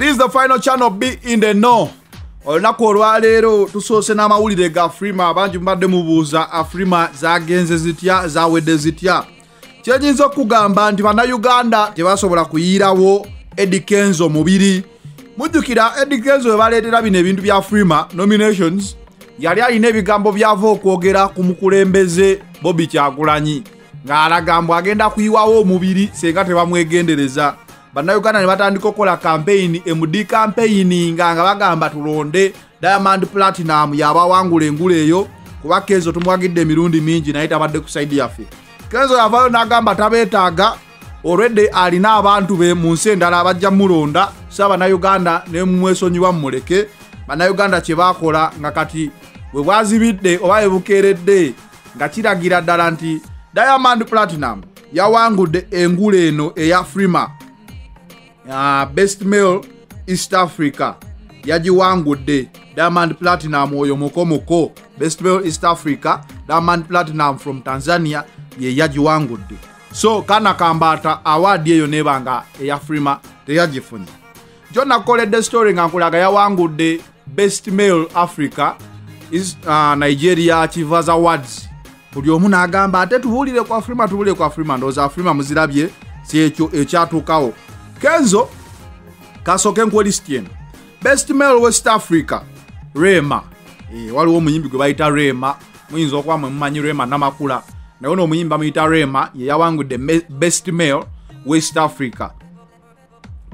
is the final channel b in the no olunaku olwaleero tusoose n'amawulire ga afrima abangi mubadde mubuuza afrima zagenze zitya? Zawedde zitya? Kyenyinza okugamba nti bannayuganda tebasobola kuyiirawo edi kenzo mubiri. Mujjukira edi kenzo we baleetera bino ebintu bya afrima nominations. Yali alina ebigambo byava okwogera ku mukulembeze bobi kyagulanyi. Ng'alagambwa agenda kuyiwawo omubiri senga tebamwegendereza bannayuganda ne batandika okukola kampeyini md kampeyini nga bagamba tulonde diamond platinum yabawangula engula eyo. Kuba kenzo tumwagidde emirundi mingi naye tabadde ku saidi yaffe. Kenzo yavayo n'agamba tabeetaaga olwedde alina abantu be mu nsi endala abajja mulonda sa bannayuganda ne mumwesonyiwa mumuleke bannayuganda kye baakola nga kati bwe bwazibidde oba bwe bukeeredde nga kiragira ddala nti diamond platinum yawangudde engula eno eya frima best male east africa. Yagiwangudde diamond platinum oyo mukomoko best male east africa. Diamond platinum from tanzania ye yagiwangudde so kana kambata awaadi eyo nebanga eya frima teyagifunye jo nakoledde story nga nkulaga yawangudde best male africa. Is, uh, nigeria achievers awards. Buli omu n'agamba ate tubuulire ku afrima tubuulire ku afrima ndowooza afrima muzirabye si ekyo ekyatuukawo kenzo kasooke nkuwelisiti eno best male west africa rema. E, waliwo omuyimbi gwe bayita rema. Muyinza okuba mwe mumanyi rema namakula. Naye ono omuyimbi bamuyita rema ye yawangudde best male west africa.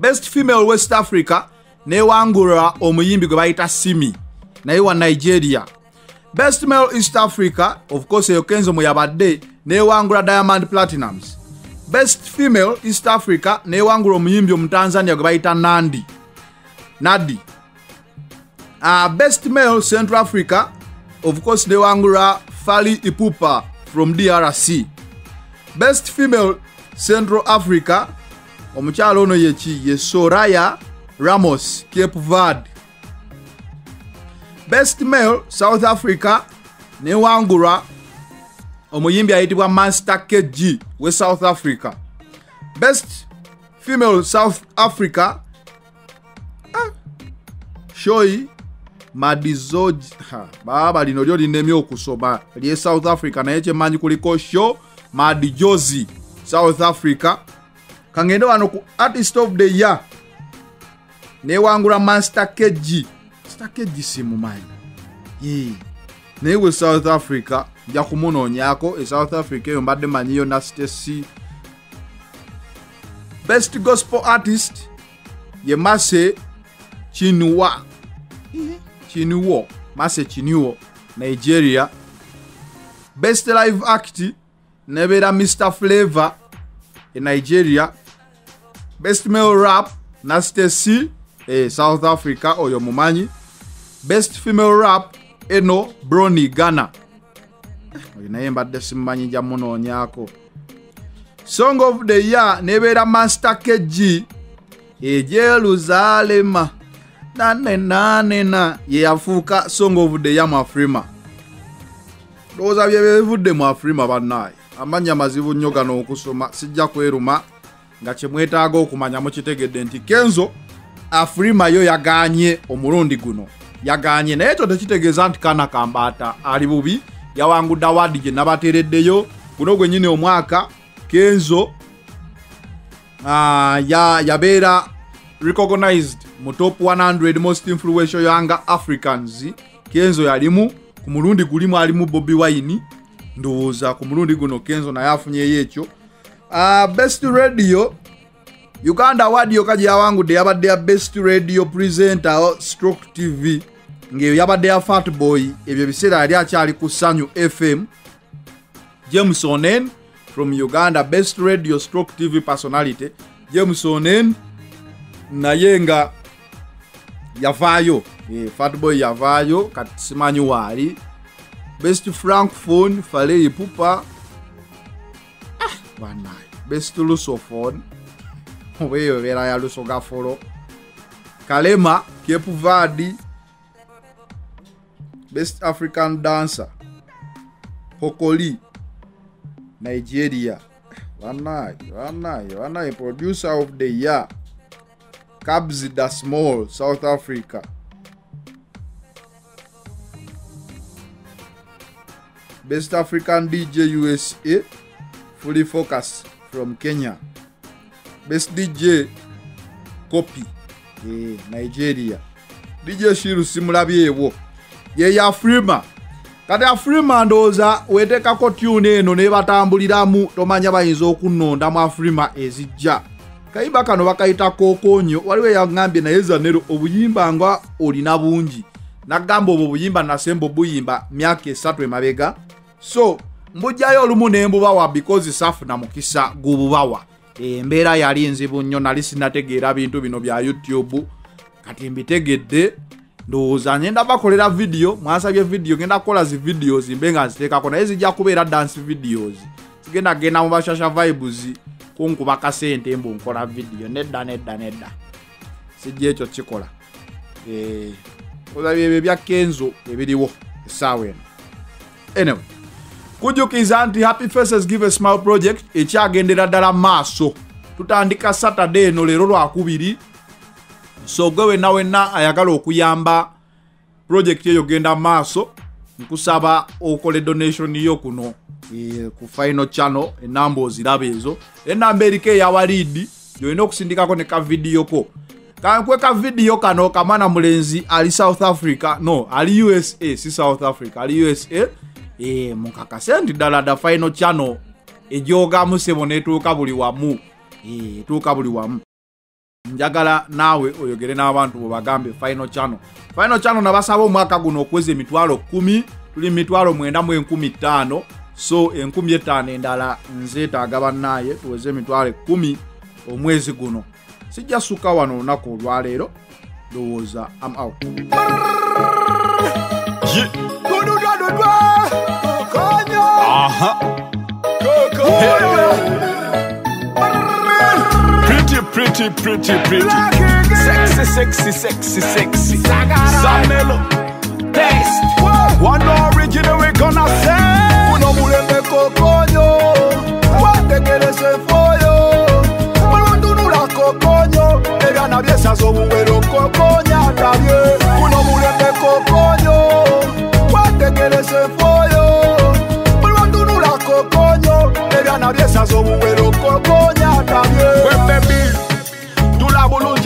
Best female west africa newangulwa omuyimbi gwe bayita simi naye wa nigeria. Best male east africa of course eyo kenzo mwe yabadde newangula diamond platinums best female east africa newangula omuyimbi omutanzania gwe bayita nandi. Nadi uh, best male central africa of course newangula fali ipupa from drc best female central africa omukyalo ono yeki ye soraya ramos cape verde. Best male south africa newangulwa omuyimbi ayitibwa master kg we south africa. Best female south africa ah, shoyi madizoj baba lino lyo linemye okusoma lye south africa naye kyemanyi kuliko sho madijozi south africa. Kangende wano ku artist of the year newangula master kg master kg simumanyi Yee. Naye we south africa nja kumunoonyako e south africa eyo mbadde manyiyo nastesi best gospel artist ye mase chinua. Chinuwo mase chinuwo nigeria. Best live act nebeera mr flavor e nigeria. Best male rap nastesi e south africa oyo mumanyi. Best female rap eno brony ghana. Oyo naye mbadde simumanyi nja munoonyako. Song of the year nebeera master kg ejeruzalema nanenanena ye yafuuka song of the year mu afrima. Ndowooza bye bivudde mu afrima bannaye. Amanya mazibu nnyo gano okusoma sijja kweruma nga kyemwetaaga okumanya mukitegedde nti kenzo afrima yo yaganye omulundi guno yaganye naye ekyo tekitegeeza nti kana kambaata ali bubi yawangudde awaadi gye nabateereddeyo guno gwennyini omwaka kenzo ya, yabeera recognized mu top 100 most influential young africans. Kenzo yalimu ku mulundi gulimu alimu bobi wine. Ndowooza ku mulundi guno kenzo naye afunyeyo ekyo. Uh, best radio uganda award yoka gye yawangudde yabadde ya best radio presenter stroke tv ng'eyo yabadde ya fatboy ebyo ebiseera yali akyali ku sanyu fm james onen from uganda best radio stroke tv personality. James onen naye nga yavaayo e, fatboy yavaayo kati simanyi waali best francophone falei pupa. Ah, banaye best lusophone oba eyo ebeera ya luso gafolo. Kalema verde best african dancer hokoli nigeria banaye banaye banaye producer of the year Cubs da Small, South Africa. Best African DJ USA, Fully Focus from Kenya. Best DJ Copy, eh, Nigeria. DJ Shiru simulabyewo. Ye ya Freema. Kati Afrima ndowooza weeteekako tune eno nebatambuliramu tomanya bayinza okunnonda mu Afrima ezijja. Kayimba kano bakayita kookoonyo waliwo yaŋŋambye naye zanero obuyimba nga olina bungi. Nagamba obwo obuyimba nasemba buyimba myaka esatu emabega. So mbujjayo olumu ne mbubawa because safuna mukisa gububawa. Embeera yali nzibu nnyo nali sinnategeera bintu bino bya YouTube kati mbitegedde ndowooza ngenda bakolera vidiyo mwasabye vidiyo ngenda kukola zi videos mbe nga nziteekako naye zijja kubeera dance videos. Sigenda genda mu bashasha vibes kunkuba kasente mbu nkola vidiyo nedda nedda nedda. Sijja ekyo kikola. Eh, olabye ebyo ebya kenzo ebiriwo essaawa eno. Anyway kujjukiza nti happy faces give a smile project ekyagendera ddala maaso. Tutandika saturday eno leero lwakubiri so gwe wenna wenna ayagala okuyamba projekiti eyo genda maaso nkusaba okole donation yo kuno. Ku final channel enamba oziraba ezo. Enamba eriko eyawa liidi gyolina okusindikako ne kavidiyo ko. Kankwe kavidiyo kano kamwana mulenzi ali south africa no ali usa si south africa ali usa eh, mukakase nti ddala da final channel ejogamu sebo netuuka buli wamu. Eh, etuuka buli wamu njagala naawe oyogere n'abantu bwebagambe final channel. Final channel nabasaba omwaka guno okweza emitwalo 1 tuli mitwalo 9 mu enkumi 5 so enkumi etaano endala nzeetaaga bannaaye tuweze emitwalo 1 omwezi guno. Sijja sukka wano olunaku olwaleero lowooza am out. Pretty, pretty, pretty, pretty. Sexy, sexy, sexy, sexy. Samelo. Taste. One original we gonna say. Uno mulembe kokonyo wategerese foyo mulundunula kokonyo ebyana byesaza obuwero kokonya tabye uno mulembe kokonyo wategerese foyo mulundunula kokonyo ebyana byesaza obuwero kokonya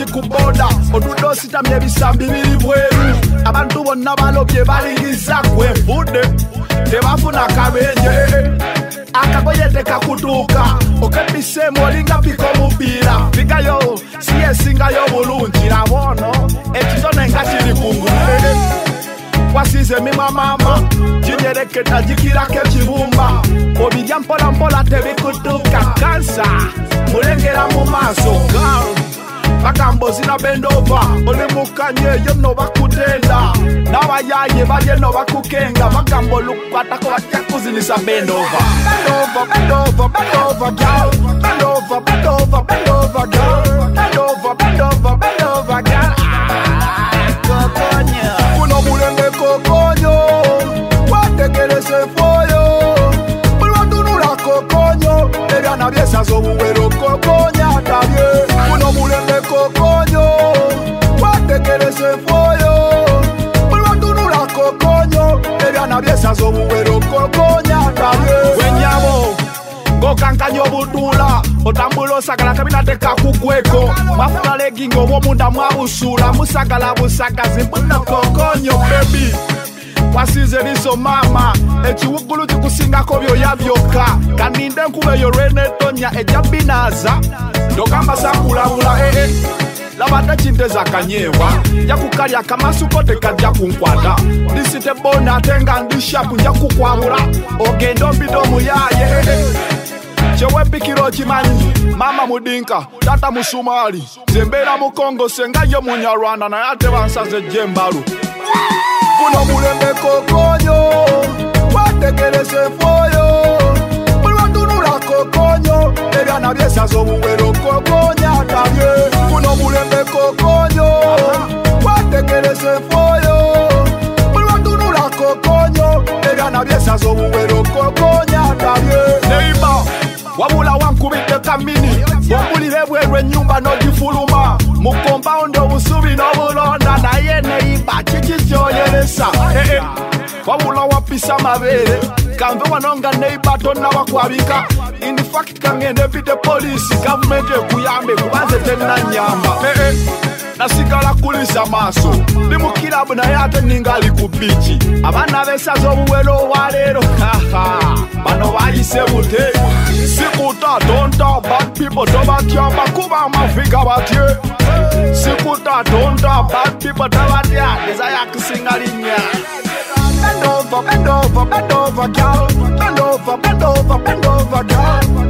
Bulungi ku boda odudde ositamye ebisambi biri bweru. Abantu bonna balobye baliriza gwevudde tebafuna kabenje. Akagoye tekakutuuka okebiseemu olinga pika omupiira pigayo si esingayo bulungi labono ekitone nga kiri kungulu wasize emimwa mama ginyereketa gikirako ekibumba. Obirya mpolampola tebikutuuka kansa mulengera mu maaso gal bagambo zina bend over olimukanye yeno bakutenda n'abayaye balyeno bakukenga bagambo olukubatako bajja kuzinisa bend over bend over bend kokonyo ebyana byesaza obuwero kokonya tabye wenyabo ngokankanya obudula otambula osagala kabina tekakugweko mwafuna leginga obwo omunda mwabusula musagala busagazi mbuna kokonyo bebi wasize liso mama ekiwugulu kikusingako byoya byokka kaninde enkuba eyo lwenetonya ejja binaza ndogamba sakulabula ee labadde kinteza kanyeebwa nja kukalya akamasuko tekajja kunkwata ndisite bona ate nga ndi shapu nja kukwabula ogenda ombida omuyaaye kyewepikira okimanyi mama mudinka tata musumaali zembeera mukongo senga yo munyarwanda naye ate bansaze ejjembalu kuno mulembe kokonyo. Wategerese mulwatunula kokonyo ebyana byesaza obuwero kokonya tabye kuno mulembe kokonyo wategerese foyo mulwatunula kokonyo ebyana byesaza obuwero kokonya tabye neiba wabula wankubidde kamini bwompulira ebweru ennyumba n'ogifuluma. Mu kompawundi obusubi n'obulonda naye neyiba kiki kyoyeresa? Eh, eh. Wabula wapisa mabeere kanve wano nga neiba tonnabakwabika infact kangende mpite polisi gavumenti ekuyambe kubanze tennanyamba Eh, eh. nasigala kulisa maaso ndi mu kirabu naye ate ninga ali ku biiki abaana besaza obuwero olwaleero haha bano bayise bute. Sikuta tonta bad people tobatyamba kuba amafiga batye. Sikuta tonta bad people tobatya ezayakisinga linnya overcome